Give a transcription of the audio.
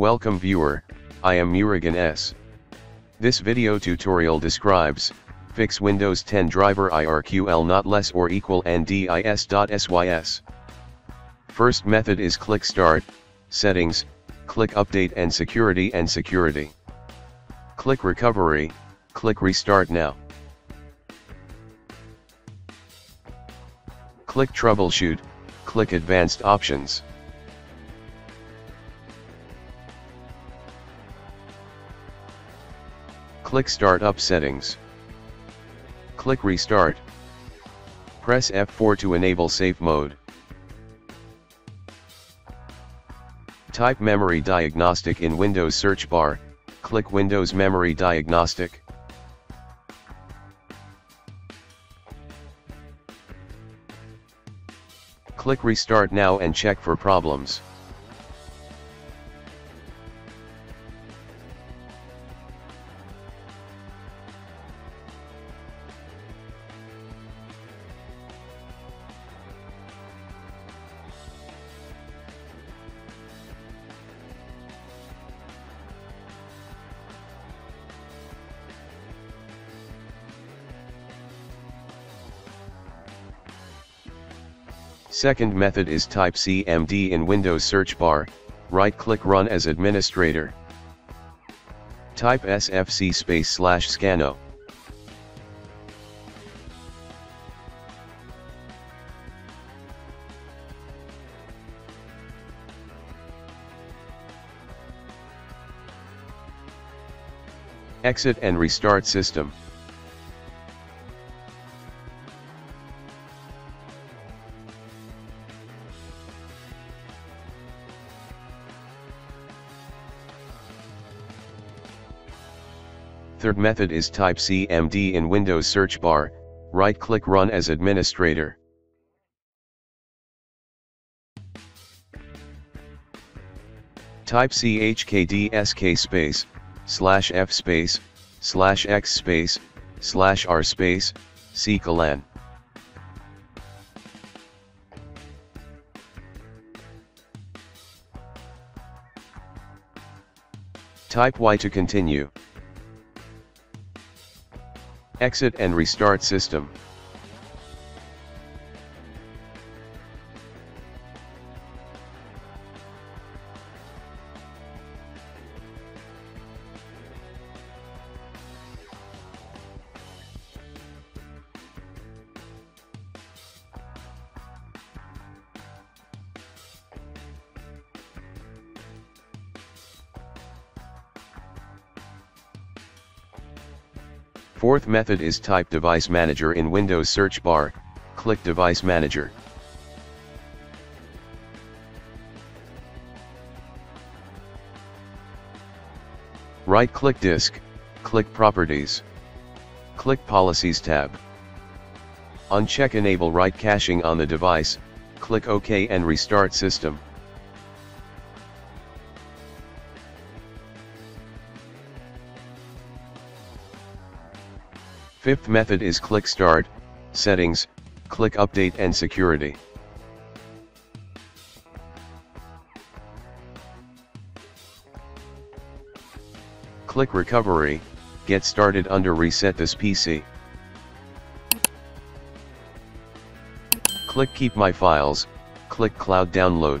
Welcome viewer, I am Murugan S. This video tutorial describes, fix Windows 10 driver IRQL not less or equal ndis.sys. First method is click Start, Settings, click Update and Security and Security. Click Recovery, click Restart Now. Click Troubleshoot, click Advanced Options. Click Startup Settings. Click Restart. Press F4 to enable safe mode. Type Memory Diagnostic in Windows search bar, click Windows Memory Diagnostic. Click Restart now and check for problems. Second method is type CMD in Windows search bar, right-click Run as administrator. Type sfc space slash scannow. Exit and restart system. Third method is type CMD in Windows search bar, right-click Run as administrator. Type chkdsk space, slash f space, slash x space, slash r space, ccolan. Type Y to continue. Exit and restart system. Fourth method is type Device Manager in Windows search bar, click Device Manager. Right-click Disk, click Properties. Click Policies tab. Uncheck Enable Write Caching on the device, click OK and restart system. Fifth method is click Start, Settings, click Update and Security. Click Recovery, get started under Reset this PC. Click Keep My Files, click Cloud Download.